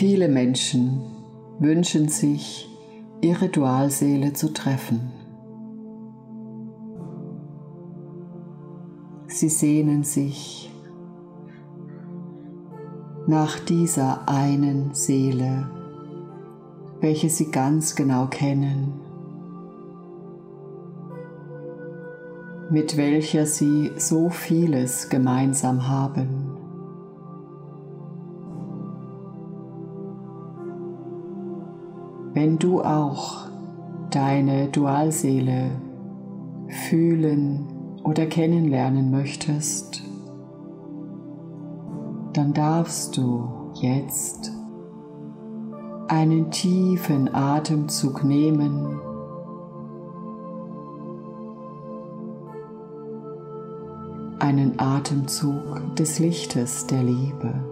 Viele Menschen wünschen sich, ihre Dualseele zu treffen. Sie sehnen sich nach dieser einen Seele, welche sie ganz genau kennen, mit welcher sie so vieles gemeinsam haben. Wenn du auch deine Dualseele fühlen oder kennenlernen möchtest, dann darfst du jetzt einen tiefen Atemzug nehmen. Einen Atemzug des Lichtes der Liebe.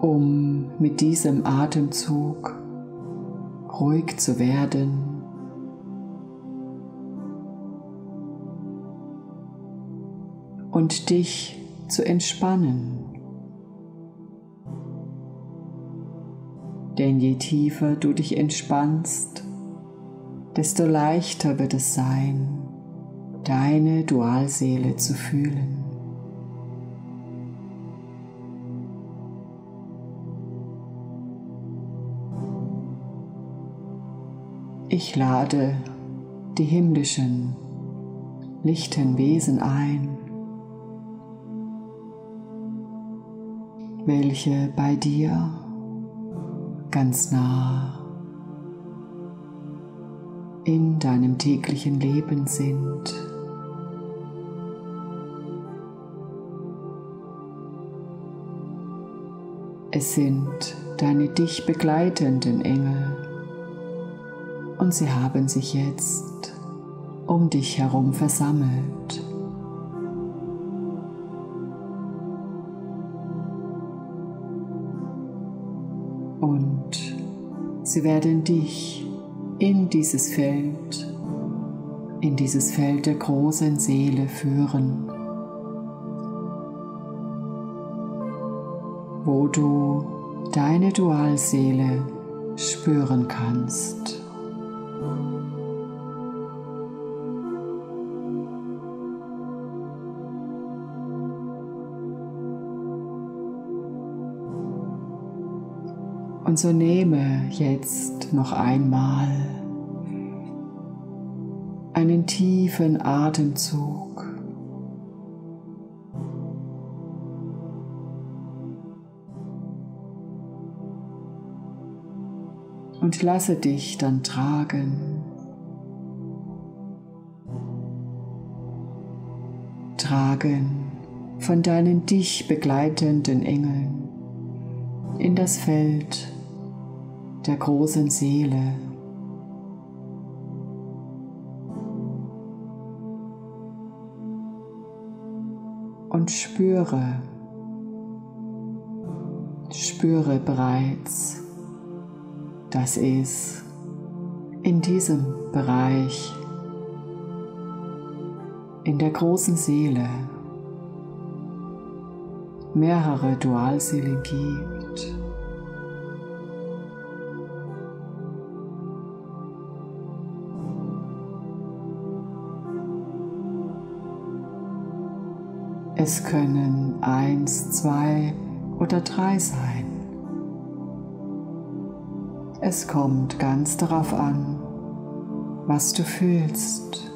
Um mit diesem Atemzug ruhig zu werden und dich zu entspannen. Denn je tiefer du dich entspannst, desto leichter wird es sein, deine Dualseele zu fühlen. Ich lade die himmlischen, lichten Wesen ein, welche bei dir ganz nah in deinem täglichen Leben sind. Es sind deine dich begleitenden Engel und sie haben sich jetzt um dich herum versammelt. Sie werden dich in dieses Feld, in dieses Feld der großen Seele führen, wo du deine Dualseele spüren kannst. Und so nehme jetzt noch einmal einen tiefen Atemzug. Und lasse dich dann tragen. Tragen von deinen dich begleitenden Engeln in das Feld der großen Seele. Und spüre, spüre bereits, dass es in diesem Bereich, in der großen Seele, mehrere Dualseelen gibt. Es können eins, zwei oder drei sein. Es kommt ganz darauf an, was du fühlst.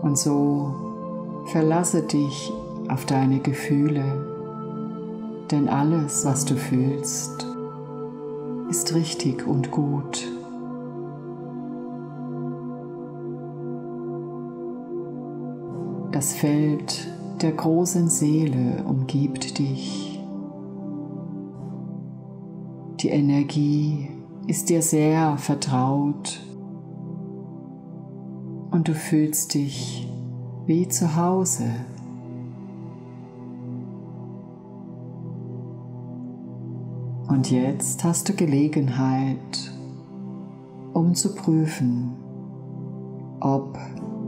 Und so verlasse dich auf deine Gefühle, denn alles, was du fühlst, ist richtig und gut. Das Feld der großen Seele umgibt dich. Die Energie ist dir sehr vertraut und du fühlst dich wie zu Hause. Und jetzt hast du Gelegenheit, um zu prüfen, ob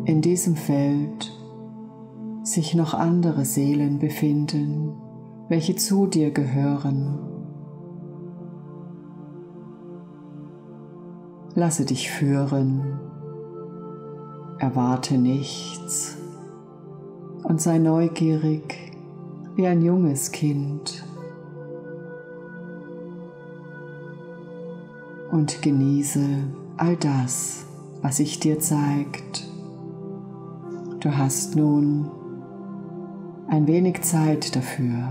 in diesem Feld sich noch andere Seelen befinden, welche zu dir gehören. Lasse dich führen, erwarte nichts und sei neugierig wie ein junges Kind. Und genieße all das, was sich dir zeigt. Du hast nun ein wenig Zeit dafür.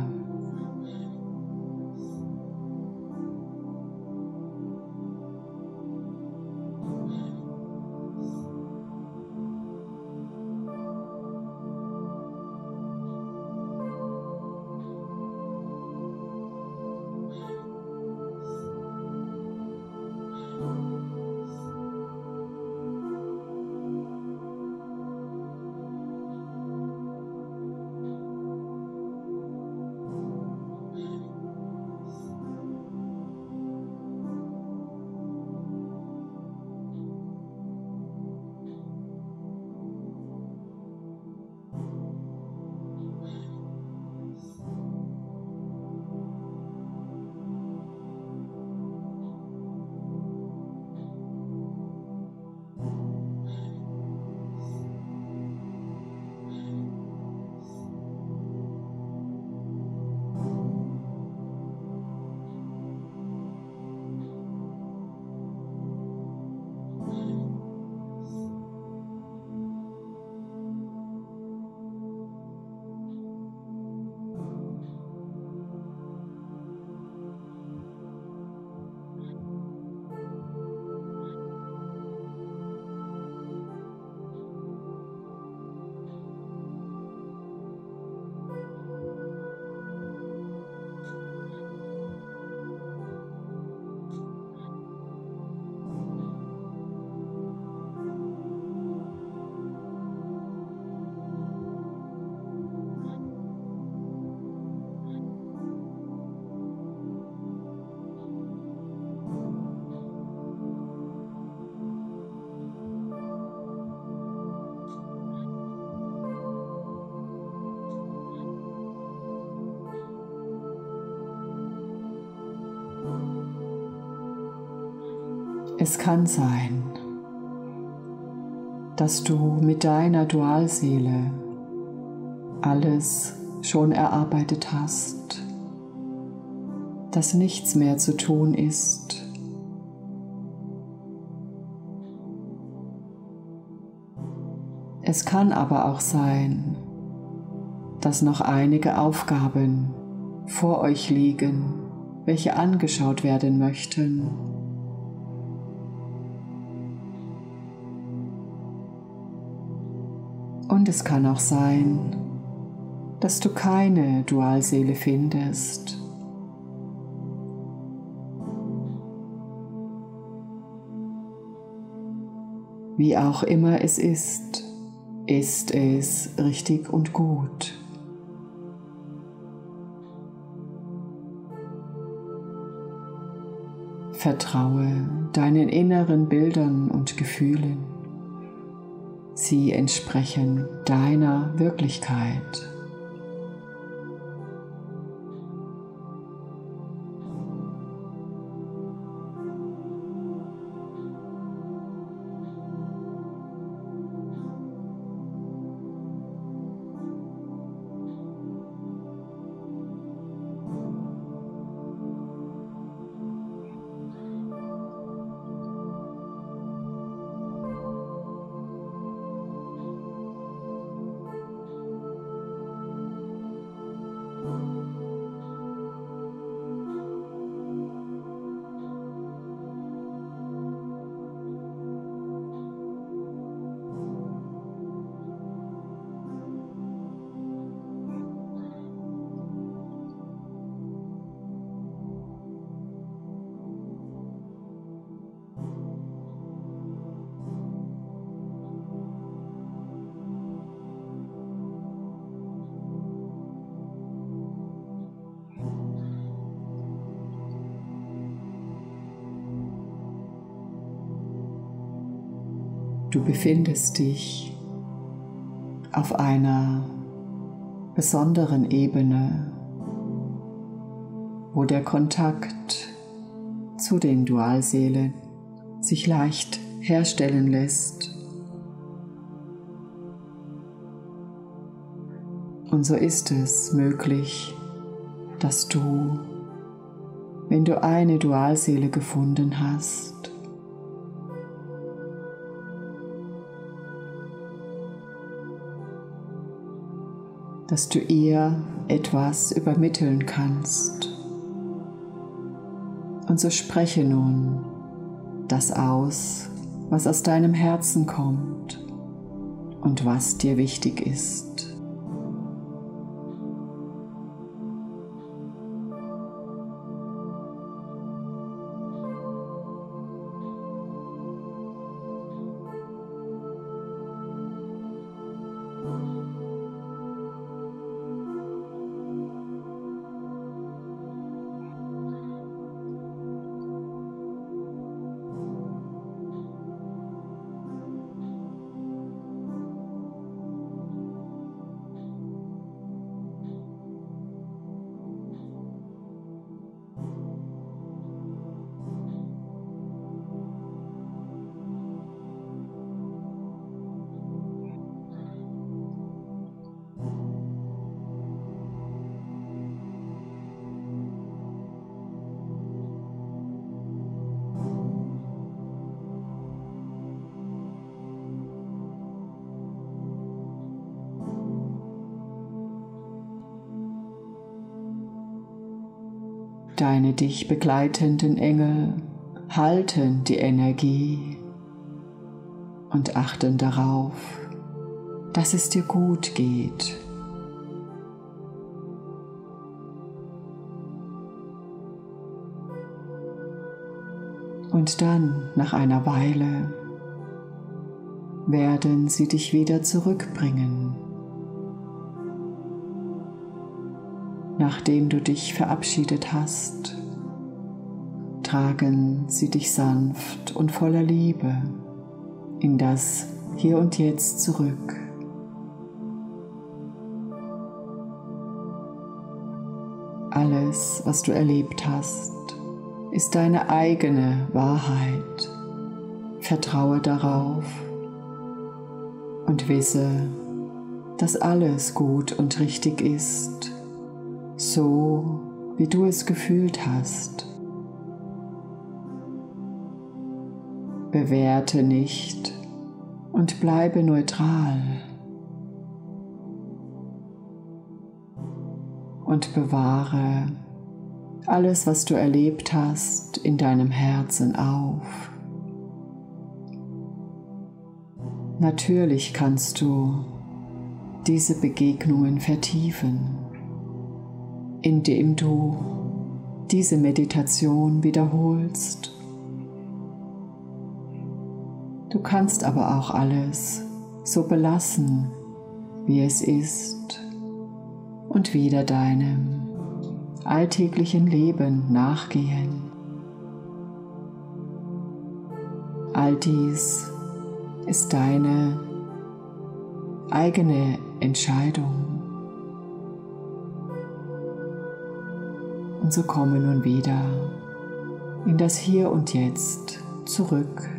Es kann sein, dass du mit deiner Dualseele alles schon erarbeitet hast, dass nichts mehr zu tun ist. Es kann aber auch sein, dass noch einige Aufgaben vor euch liegen, welche angeschaut werden möchten. Es kann auch sein, dass du keine Dualseele findest. Wie auch immer es ist, ist es richtig und gut. Vertraue deinen inneren Bildern und Gefühlen. Sie entsprechen deiner Wirklichkeit. Du befindest dich auf einer besonderen Ebene, wo der Kontakt zu den Dualseelen sich leicht herstellen lässt. Und so ist es möglich, dass du, wenn du eine Dualseele gefunden hast, dass du ihr etwas übermitteln kannst. Und so spreche nun das aus, was aus deinem Herzen kommt und was dir wichtig ist. Deine dich begleitenden Engel halten die Energie und achten darauf, dass es dir gut geht. Und dann, nach einer Weile, werden sie dich wieder zurückbringen nachdem du dich verabschiedet hast, tragen sie dich sanft und voller Liebe in das Hier und Jetzt zurück. Alles, was du erlebt hast, ist deine eigene Wahrheit. Vertraue darauf und wisse, dass alles gut und richtig ist so wie du es gefühlt hast. Bewerte nicht und bleibe neutral. Und bewahre alles, was du erlebt hast, in deinem Herzen auf. Natürlich kannst du diese Begegnungen vertiefen indem du diese Meditation wiederholst. Du kannst aber auch alles so belassen, wie es ist und wieder deinem alltäglichen Leben nachgehen. All dies ist deine eigene Entscheidung. Und so komme nun wieder in das Hier und Jetzt zurück.